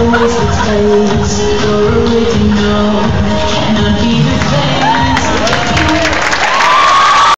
always the case